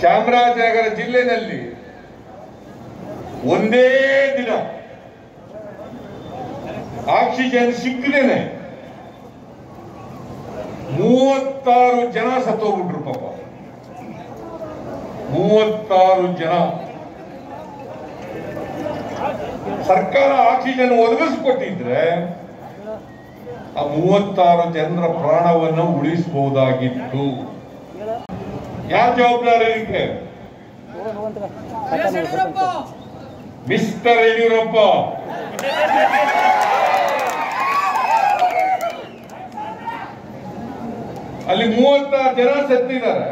ಚಾಮರಾಜನಗರ ಜಿಲ್ಲೆನಲ್ಲಿ ಒಂದೇ ದಿನ ಆಕ್ಸಿಜನ್ ಸಿಕ್ಕದೇನೆ ಮೂವತ್ತಾರು ಜನ ಸತ್ತೋಗ್ಬಿಟ್ರು ಪಾಪ. ಮೂವತ್ತಾರು ಜನ. ಸರ್ಕಾರ ಆಕ್ಸಿಜನ್ ಒದಗಿಸ್ಕೊಟ್ಟಿದ್ರೆ ಆ ಮೂವತ್ತಾರು ಜನರ ಪ್ರಾಣವನ್ನು ಉಳಿಸಬಹುದಾಗಿತ್ತು ಯಾರ ಜವಾಬ್ದಾರಿ ಇದಕ್ಕೆ ಮಿಸ್ಟರ್ ಯಡಿಯೂರಪ್ಪ. ಅಲ್ಲಿ ಮೂವತ್ತಾರು ಜನ ಸತ್ತಿದ್ದಾರೆ.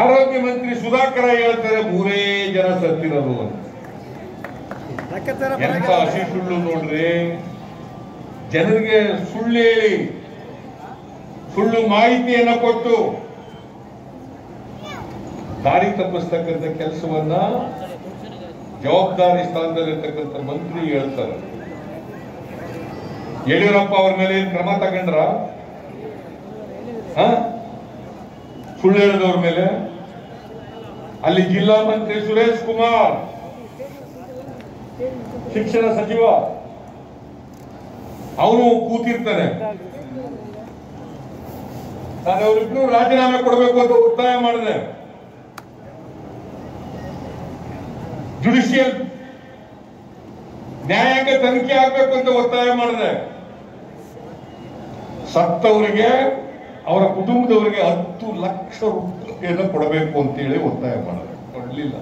ಆರೋಗ್ಯ ಮಂತ್ರಿ ಸುಧಾಕರ ಹೇಳ್ತಾರೆ ಮೂರೇ ಜನ ಸತ್ತಿರೋದು ಅಂತ. ಎಂತ ಹಸಿ ಸುಳ್ಳು ನೋಡ್ರಿ. ಜನರಿಗೆ ಸುಳ್ಳು ಹೇಳಿ. ಸುಳ್ಳು ಮಾಹಿತಿಯನ್ನ ಕೊಟ್ಟು ದಾರಿ ತಪ್ಪಿಸ್ತಕ್ಕಂಥ ಕೆಲಸವನ್ನ ಜವಾಬ್ದಾರಿ ಸ್ಥಾನದಲ್ಲಿರ್ತಕ್ಕಂಥ ಮಂತ್ರಿ ಹೇಳ್ತಾರೆ. ಯಡಿಯೂರಪ್ಪ ಅವ್ರ ಮೇಲೆ ಕ್ರಮ ತಗೊಂಡ್ರ? ಸುಳ್ಳು ಹೇಳಿದವ್ರ ಮೇಲೆ? ಅಲ್ಲಿ ಜಿಲ್ಲಾ ಮಂತ್ರಿ ಸುರೇಶ್ ಕುಮಾರ್, ಶಿಕ್ಷಣ ಸಚಿವ, ಅವನು ಕೂತಿರ್ತಾನೆ. ನಾನು ಅವರಿಬ್ರು ರಾಜೀನಾಮೆ ಕೊಡಬೇಕು ಅಂತ ಒತ್ತಾಯ ಮಾಡಿದೆ. ಜುಡಿಷಿಯಲ್ ನ್ಯಾಯಾಂಗ ತನಿಖೆ ಆಗ್ಬೇಕು ಅಂತ ಒತ್ತಾಯ ಮಾಡಿದೆ. ಸತ್ತವರಿಗೆ, ಅವರ ಕುಟುಂಬದವರಿಗೆ ಹತ್ತು ಲಕ್ಷ ರೂಪಾಯಿಯನ್ನು ಕೊಡಬೇಕು ಅಂತೇಳಿ ಒತ್ತಾಯ ಮಾಡಿದೆ. ಕೊಡಲಿಲ್ಲ.